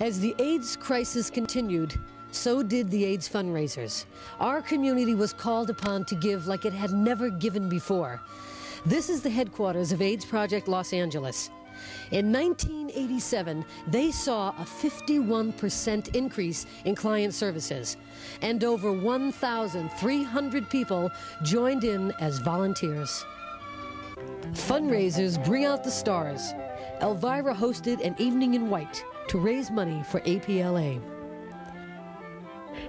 As the AIDS crisis continued, so did the AIDS fundraisers. Our community was called upon to give like it had never given before. This is the headquarters of AIDS Project Los Angeles. In 1987, they saw a 51% increase in client services, and over 1,300 people joined in as volunteers. Fundraisers bring out the stars. Elvira hosted an evening in white to raise money for APLA.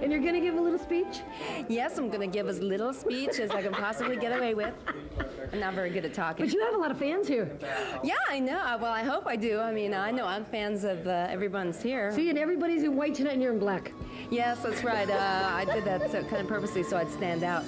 And you're going to give a little speech? Yes, I'm going to give as little speech as I can possibly get away with. I'm not very good at talking. But you have a lot of fans here. Yeah, I know. Well, I hope I do. I mean, I know I'm fans of uh, everyone's here. See, and everybody's in white tonight and you're in black. Yes, that's right. Uh, I did that so, kind of purposely so I'd stand out.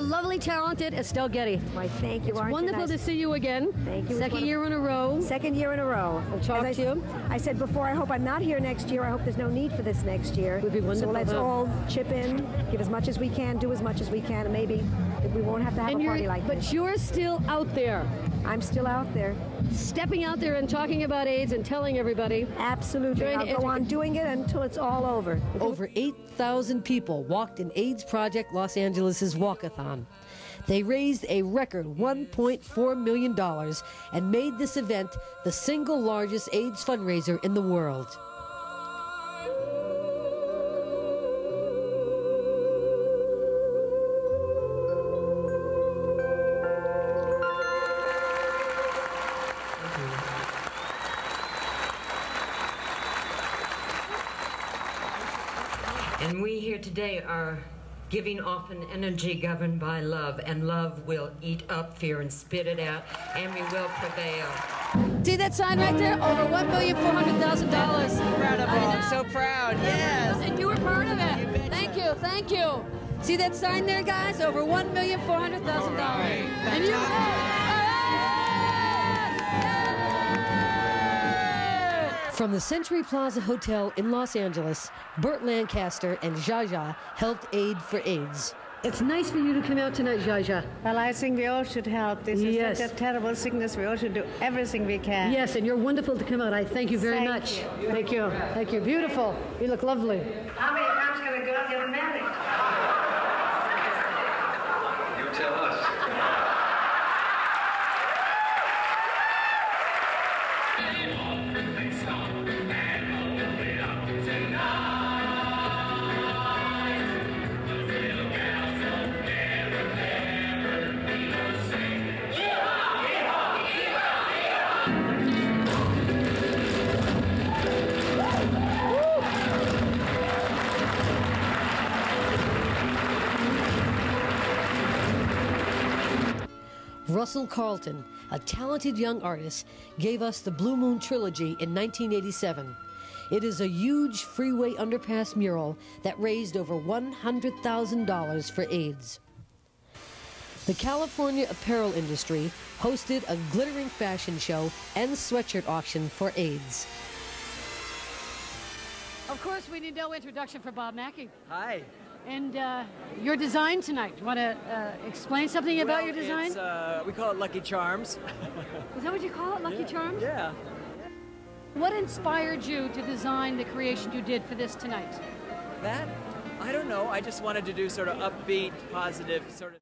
The lovely, talented Estelle Getty. Why, thank you. It's Aren't you wonderful nice? to see you again. Thank you. Second year in a row. Second year in a row. We'll talk As I, you. I said before, I hope I'm not here next year. I hope there's no need for this next year. Would be wonderful, So let's huh? all chip in, give as much as we can, do as much as we can, and maybe we won't have to have And a party like that. but this. you're still out there, I'm still out there. stepping out there and talking about AIDS and telling everybody. Absolutely. Trying I'll go on doing it until it's all over. Over 8,000 people walked in AIDS Project Los Angeles' walkathon. They raised a record $1.4 million and made this event the single largest AIDS fundraiser in the world. And we here today are giving off an energy governed by love, and love will eat up fear and spit it out, and we will prevail. See that sign right there? Over $1,400,000. Incredible. I'm so proud. Yes. And you were part of it. Thank you, thank you. See that sign there, guys? Over $1,400,000. And you. From the Century Plaza Hotel in Los Angeles, Burt Lancaster and Zsa Zsa helped Aid for AIDS. It's nice for you to come out tonight, Zsa Zsa. Well, I think we all should help. This Yes. is such a terrible sickness. We all should do everything we can. Yes, and you're wonderful to come out. I thank you very Thank much. you. Thank you. Thank you. Beautiful. You look lovely. How many times can a girl get married? Russell Carlton, a talented young artist, gave us the Blue Moon Trilogy in 1987. It is a huge freeway underpass mural that raised over $100,000 for AIDS. The California apparel industry hosted a glittering fashion show and sweatshirt auction for AIDS. Of course, we need no introduction for Bob Mackie. Hi. And uh, your design tonight. You want to uh, explain something about your design? It's, uh, we call it Lucky Charms. Is that what you call it, Lucky Charms? yeah. What inspired you to design the creation you did for this tonight? That? I don't know. I just wanted to do sort of upbeat, positive, sort of.